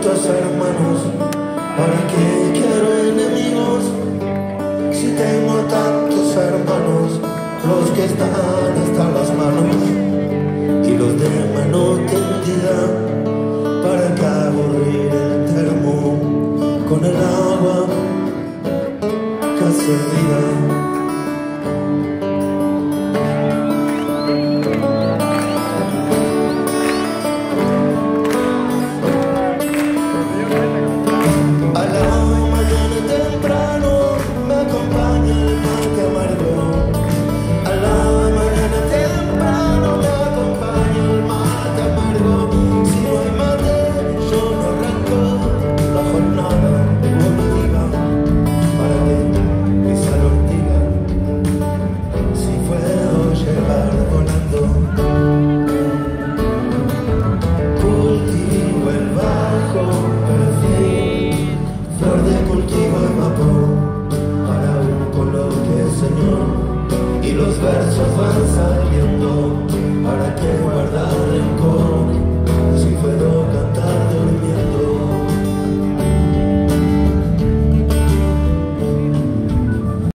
tantos hermanos, ¿para qué quiero enemigos? Si tengo tantos hermanos, los que están hasta las manos y los de mano tendida, ¿para qué aburrir el termo con el agua que se olvida? give up on